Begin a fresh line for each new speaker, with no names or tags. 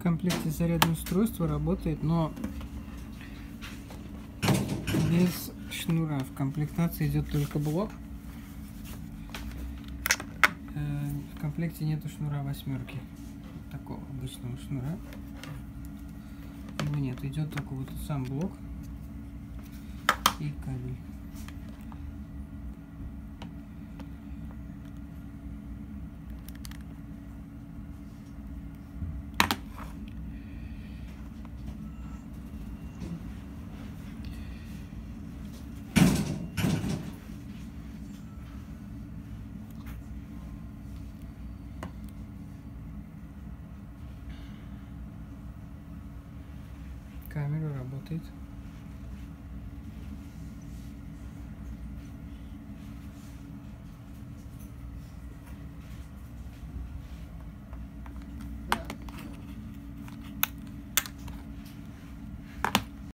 В комплекте зарядное устройство работает, но без шнура. В комплектации идет только блок. Э, в комплекте нету шнура восьмерки. Такого обычного шнура. Его нет. Идет только вот сам блок и кабель. Камера работает.